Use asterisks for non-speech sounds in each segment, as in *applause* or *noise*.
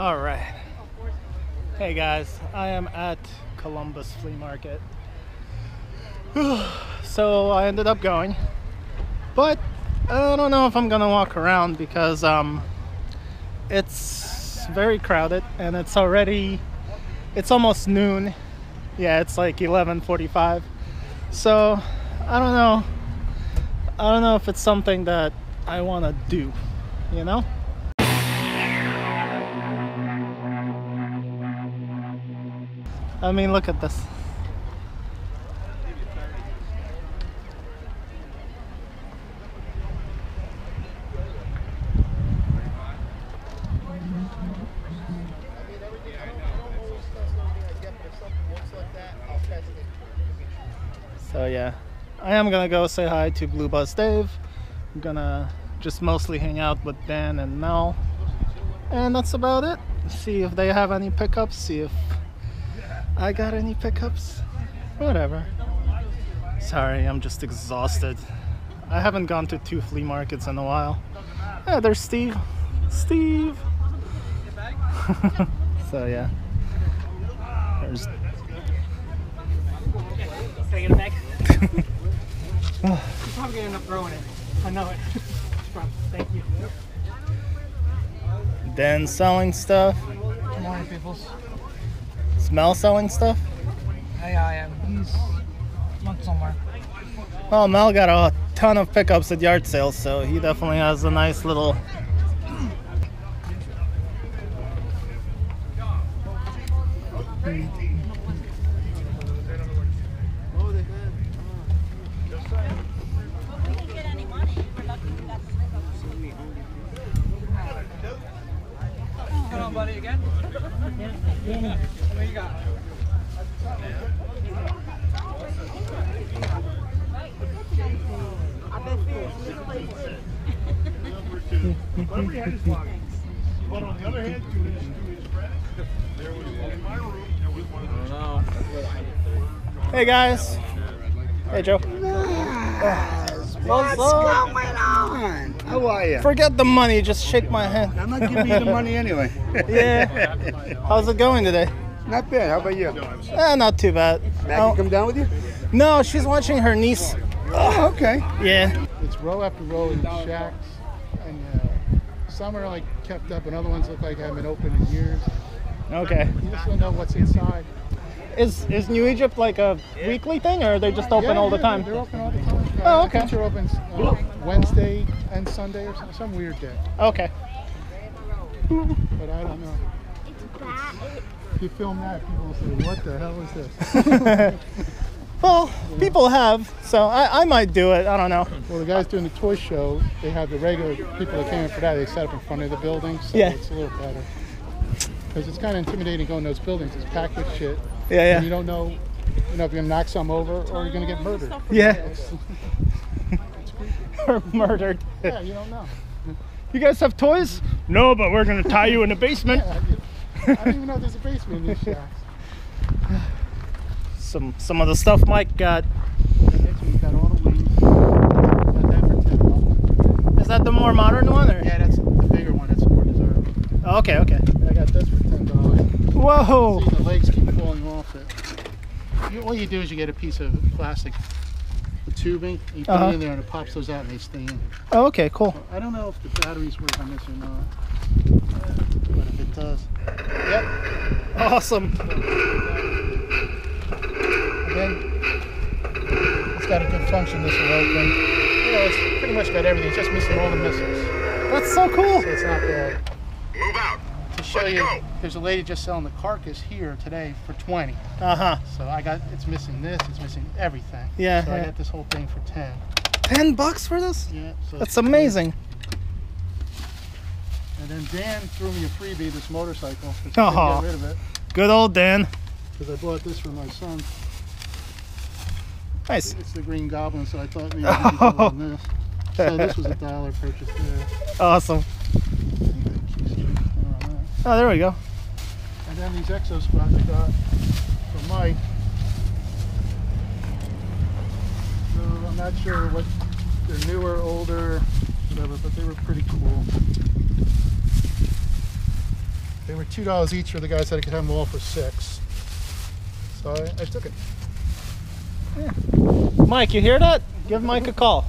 All right. Hey guys, I am at Columbus Flea Market. *sighs* so I ended up going, but I don't know if I'm gonna walk around because um, it's very crowded and it's already it's almost noon. Yeah, it's like 11:45. So I don't know. I don't know if it's something that I want to do. You know. I mean, look at this. So yeah, I am gonna go say hi to Blue Buzz Dave. I'm gonna just mostly hang out with Dan and Mel. And that's about it. See if they have any pickups, see if I got any pickups. Whatever. Sorry, I'm just exhausted. I haven't gone to two flea markets in a while. Yeah, there's Steve. Steve. *laughs* so yeah. There's Can I get it back? You're probably gonna end up throwing it. I know it. Thank you. Dan selling stuff. Good morning, peoples. Smell selling stuff. Hey, I am. He's went somewhere. Well, Mel got a ton of pickups at yard sales, so he definitely has a nice little. But on the other hand, to his, to his credit, there was in my room, there was one of those. Hey guys. Hey Joe. What's up? going on? How are you? Forget the money, just shake my hand. I'm not giving you the money anyway. *laughs* Yeah. How's it going today? Not bad. How about you? Eh, not too bad. Maggie Oh, come down with you? no, she's watching her niece. Oh, okay. Yeah. It's row after row in shacks, and uh, some are like kept up, and other ones look like haven't been open in years. Okay. You just don't know what's inside. Is is New Egypt like a weekly thing, or are they just open Yeah, all the time? They're open all the time. Uh, Oh, okay. think they're open uh, Wednesday and Sunday or some, some weird day, Okay. but I don't know. It's bad. If you film that, people will say, "What the hell is this?" *laughs* *laughs* Well, people have, so I, I might do it. I don't know. Well, the guys doing the toy show, they have the regular people that came in for that. They set up in front of the building, so Yeah. it's a little better. Because it's kind of intimidating going to those buildings. It's packed with shit. Yeah, And you don't know, you know, if you're gonna knock some over or you're gonna get murdered. Yeah. *laughs* *laughs* Or murdered. yeah, you don't know. You guys have toys? No, but we're gonna tie you in the basement. Yeah, I, I don't even know if there's a basement in these shacks. *laughs* Some some of the stuff Mike got. And next we've got all the wings. Got that for ten bucks. Is that the more modern one, or? Yeah, that's the bigger one. That's more desirable. Oh, okay, okay. I got this for ten dollars. Whoa. See, the legs keep falling off it. You, all you do is you get a piece of plastic tubing, you put Uh-huh. it in there, and it pops those out, and they stay in. Oh, okay, cool. I don't know if the batteries work on this or not, but if it does, yep. Awesome. And it's got a good function. This will open. You know, it's pretty much got everything. It's just missing all the missiles, That's so cool. so it's not bad. Move out. To show Let's you, go. there's a lady just selling the carcass here today for 20. Uh huh. So I got it's missing this, it's missing everything. Yeah, So I got this whole thing for 10. Ten bucks for this? Yeah. So That's amazing. And then Dan threw me a freebie, this motorcycle. Which Aw. I get rid of it Good old Dan. because I bought this for my son. Nice. It's the Green Goblin, so I thought maybe I *laughs* could go on this. So this was a dollar purchase there. Awesome. Oh, there we go. And then these exo spots I got from Mike. So I'm not sure what they're newer, older, whatever, but they were pretty cool. They were two dollars each for the guy said I could have them all for six. So I, I took it. Mike, you hear that? Give Mike a call.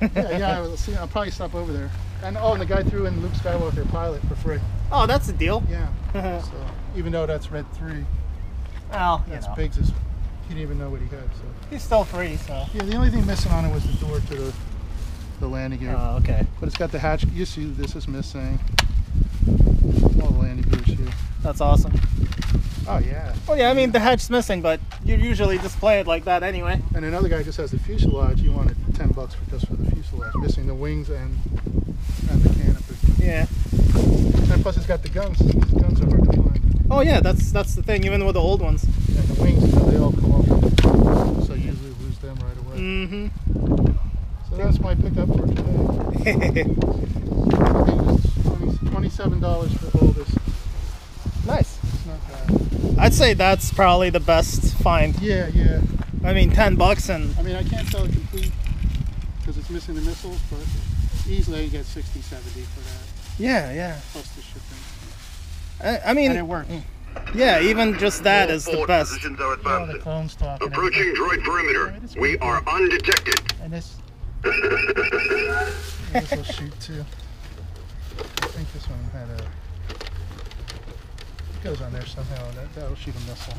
Yeah, yeah. I will see. I'll probably stop over there. And oh, and the guy threw in Luke Skywalker pilot for free. Oh, that's a deal. Yeah. *laughs* so even though that's red three, Well, you that's know, Biggs. Is, he didn't even know what he had. So he's still free, so. yeah, the only thing missing on it was the door to the the landing gear. Oh, okay. But it's got the hatch. You see, this is missing. All the landing here. That's awesome. Oh yeah. Well, yeah, I mean, the hatch's missing, but you usually display it like that anyway. And another guy just has the fuselage. You wanted ten bucks for just for the fuselage, missing the wings and and the canopy. Yeah. And plus, it's got the guns. The guns are hard to find. Oh, yeah, that's that's the thing, even with the old ones. And the wings, you know, they all come off. So you usually lose them right away. Mm-hmm. So that's my pickup for today. *laughs* I think it was Twenty-seven dollars for all this. nice. It's not bad. I'd say that's probably the best find. Yeah, yeah. I mean, 10 bucks and I mean, I can't sell it complete because it's missing the missiles, but easily you get 60, 70 for that, yeah, yeah. plus the shipping. I, I mean, And it works. yeah, even just that is the best. Positions are the advancing. clones talk. Approaching everything. droid perimeter. We are undetected. And this. *laughs* yeah, this will shoot too. I think this one had a. It goes on there somehow. That that'll shoot a missile.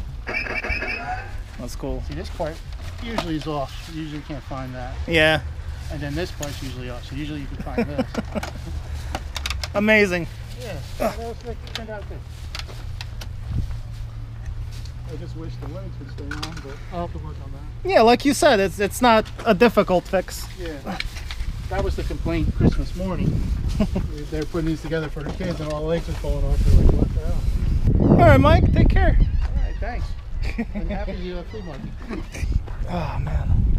That's cool. See, this part usually is off. You usually can't find that. Yeah, And then this part's usually off. So usually you can find this. *laughs* amazing. yeah, that was that turned out good. I just wish the legs would stay on, but I'll have to work on that. Yeah, like you said, it's it's not a difficult fix. Yeah. That was the complaint Christmas morning. *laughs* They're putting these together for the kids and all the legs are falling off. They're like, what the hell? All right, Mike, take care. All right, thanks. and *laughs* happy uh, flea market. Oh man.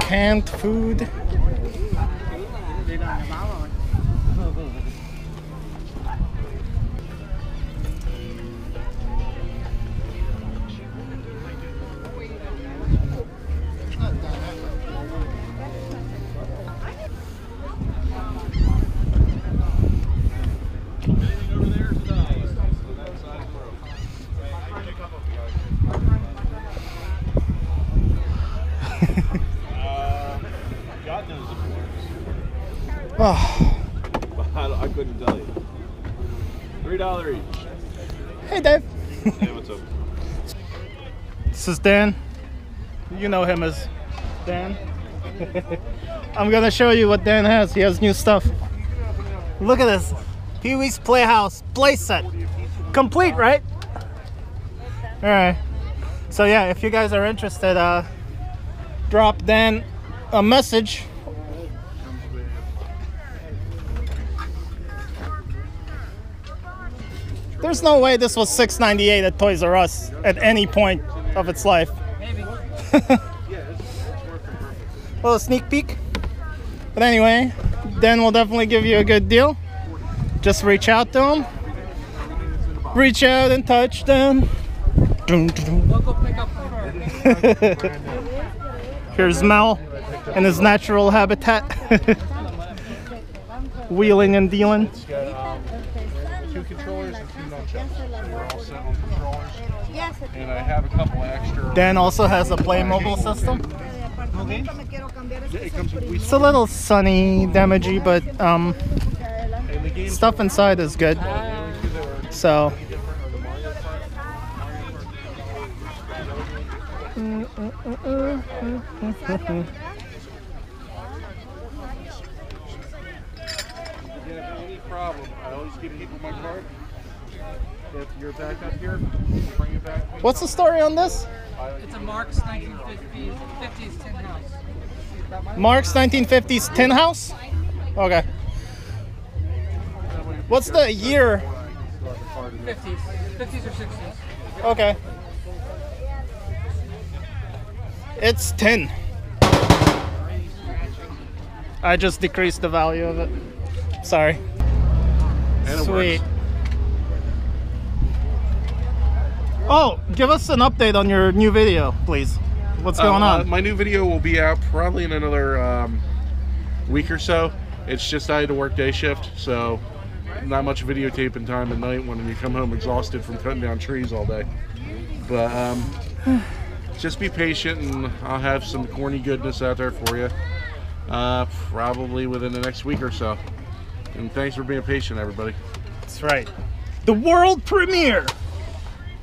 Canned food. Oh. I, couldn't tell you. Three dollar each. Hey, Dave. Hey, what's up? This is Dan. You know him as Dan. *laughs* I'm gonna show you what Dan has. He has new stuff. Look at this. Pee Wee's Playhouse playset. Complete, right? Alright. So yeah, if you guys are interested, uh drop Dan a message. There's no way this was 6.98 at Toys R Us at any point of its life. *laughs* well, a sneak peek. But anyway, Dan will definitely give you a good deal. Just reach out to him. Reach out and touch them. *laughs* Here's Mel in his natural habitat. *laughs* Wheeling and dealing. Two controllers and two nunchucks. So you're all set on controllers. And I have a couple extra. Dan also has a Playmobil system. It comes It's a little sunny, damagey, but um, and the game stuff inside is good. So If you have any problem, I always keep a heap of my card. If you're back up here, bring it back. What's the story on this? It's a Marx 1950s 50s tin house. Marx 1950s tin house? Okay. What's the year? 50s. 50s or 60s. Okay. It's 10. I just decreased the value of it. Sorry. And it Sweet. works. Oh, give us an update on your new video, please. What's going Uh, on? my new video will be out probably in another um, week or so. It's just I had to work day shift, so not much videotaping time at night when you come home exhausted from cutting down trees all day. But um, *sighs* just be patient, and I'll have some corny goodness out there for you. Uh, probably within the next week or so. And thanks for being patient, everybody. That's right. The world premiere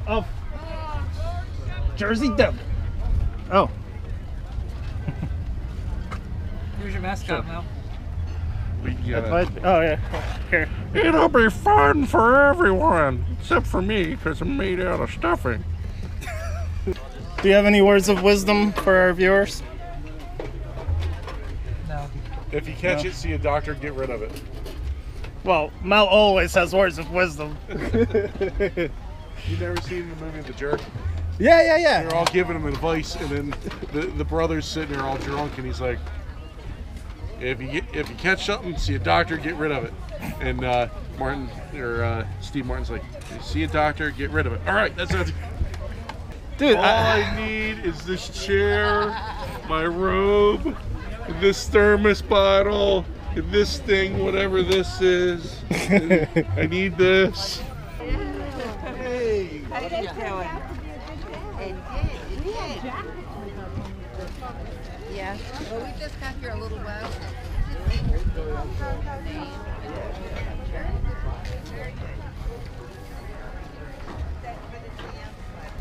of Jersey Devil. Oh, *laughs* Here's your mascot now. We uh, gotta- might oh yeah. Here. It'll be fun for everyone, except for me, because I'm made out of stuffing. Do you have any words of wisdom for our viewers? No. If you catch it, see a doctor, get rid of it. Well, Mel always has words of wisdom. *laughs* You never seen the movie The Jerk? Yeah, yeah, yeah. They're all giving him advice, and then the, the brother's sitting there all drunk, and he's like, "If you get, if you catch something, see a doctor, get rid of it." And uh, Martin or uh, Steve Martin's like, "See a doctor, get rid of it." All right, that's not. Dude, All I, I need is this chair, my robe, this thermos bottle, and this thing, whatever this is. I need this. Hey. Yeah. Just got here a little while.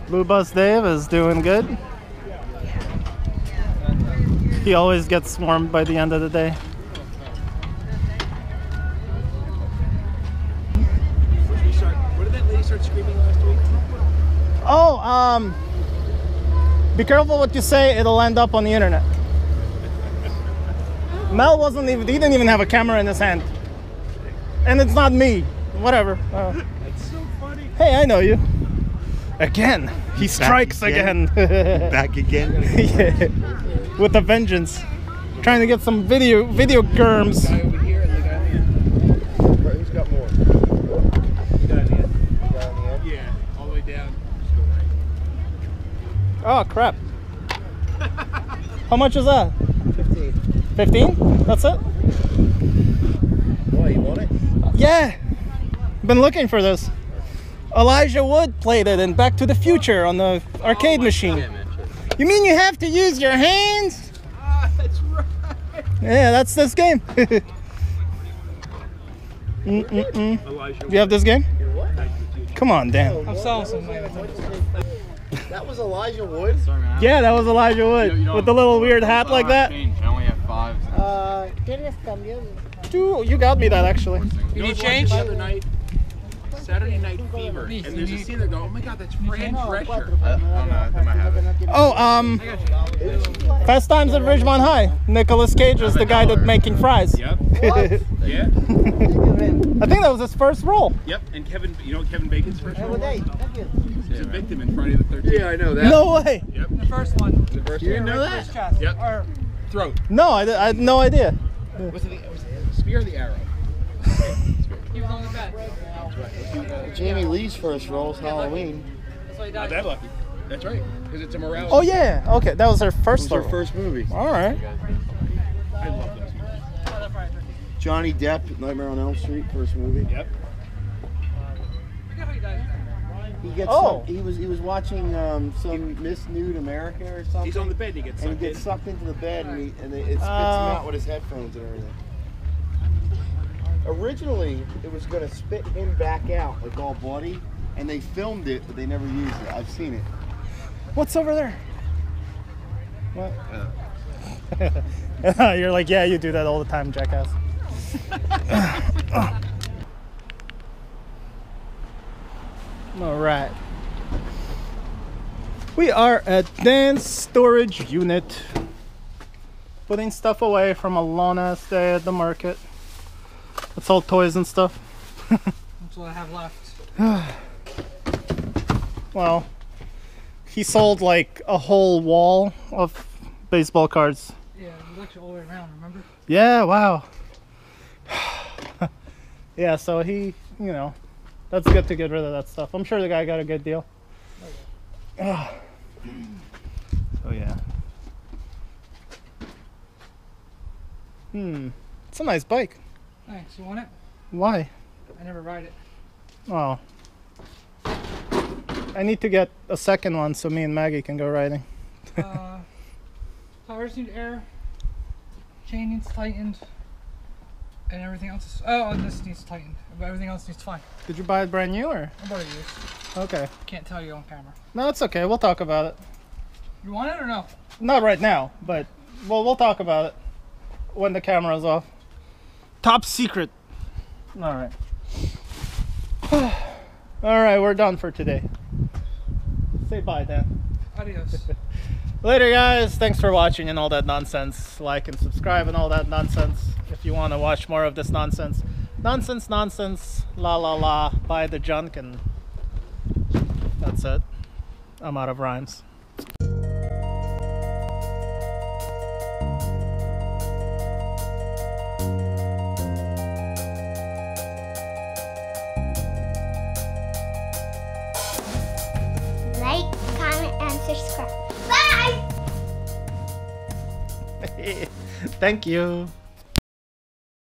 Blue Bus Dave is doing good. He always gets warmed by the end of the day. Um, be careful what you say, it'll end up on the internet. Mel wasn't even, he didn't even have a camera in his hand. And it's not me. Whatever. Uh, That's so funny. hey, I know you. Again. He strikes again. *laughs* Back again. yeah. With a vengeance. Trying to get some video video germs. Guy over here and the guy on the end. Who's got more? The guy on the end. Guy on the end? Yeah, all the way down. Just go right. Oh crap. How much is that? 15. 15? That's it? Why, you want it? Yeah. Been looking for this. Elijah Wood played it in Back to the Future on the arcade machine. You mean you have to use your hands? Ah, that's right. Yeah, that's this game. *laughs* Mm-mm-mm. Do you have this game? Come on, Dan. I'm selling some later. That was Elijah Wood? Yeah, that was Elijah Wood with the little weird hat like that. I only have five. Uh, ¿Tienes cambio? Dude, you got me that actually. You need change? The other night, Saturday Night Fever. And there's a scene that go, oh my god, that's Fran Drescher. I, I don't know. I think I have it. Oh, um, Fast Times at Ridgemont High. Nicolas Cage is the guy that's making fries. Yep. *laughs* Yeah. I think that was his first role. Yep. And Kevin, you know Kevin Bacon's first role? was? Thank you. He's a victim in Friday the 13th. Yeah, I know that. No way. Yep. The first one. The first You didn't know that? chest. Yep. Or Throat. No, I, I had no idea. Was it the, was it the spear or the arrow? *laughs* he was on the bed. Jamie Lee's first role is Halloween. That's why he Not that lucky. That's right. Because it's a morality. Oh yeah. Okay, that was her It first was her first movie. All right. I love those. movies. Oh, that's Friday the 13th. Johnny Depp, Nightmare on Elm Street, first movie. Yep. He gets Oh. sucked- he was he was watching um, some Miss Nude America or something. He's on the bed. He gets and he gets sucked into the bed and, he, and it, it spits Oh. him out with his headphones and everything. Originally, it was going to spit him back out like all bloody, and they filmed it, but they never used it. I've seen it. What's over there? What? Uh. *laughs* You're like, yeah, you do that all the time, jackass. *laughs* all right. We are at Dan's storage unit. Putting stuff away from a long ass day at the market. It's all toys and stuff. That's what I have left. *sighs* Well, he sold like a whole wall of baseball cards. Yeah, left all the way around, remember? Yeah, wow. *sighs* yeah, so he, you know, that's good to get rid of that stuff. I'm sure the guy got a good deal. Ah. *sighs* so yeah. Hmm. It's a nice bike. Thanks. You want it? Why? I never ride it. Oh. I need to get a second one so me and Maggie can go riding. Uh, *laughs* tires need air. Chain needs tightened. And everything else is. Oh, and this needs tightened. But everything else needs fine. Did you buy it brand new or? I'm about to use. Okay. Can't tell you on camera. No, it's okay. We'll talk about it. You want it or no? Not right now, but well, we'll talk about it when the camera's off. Top secret. All right. *sighs* All right, we're done for today. Say bye, Dan. Adios. *laughs* Later, guys. Thanks for watching and all that nonsense. Like and subscribe and all that nonsense if you want to watch more of this nonsense. Nonsense, nonsense, la la la. Buy the junk and that's it. I'm out of rhymes. Thank you.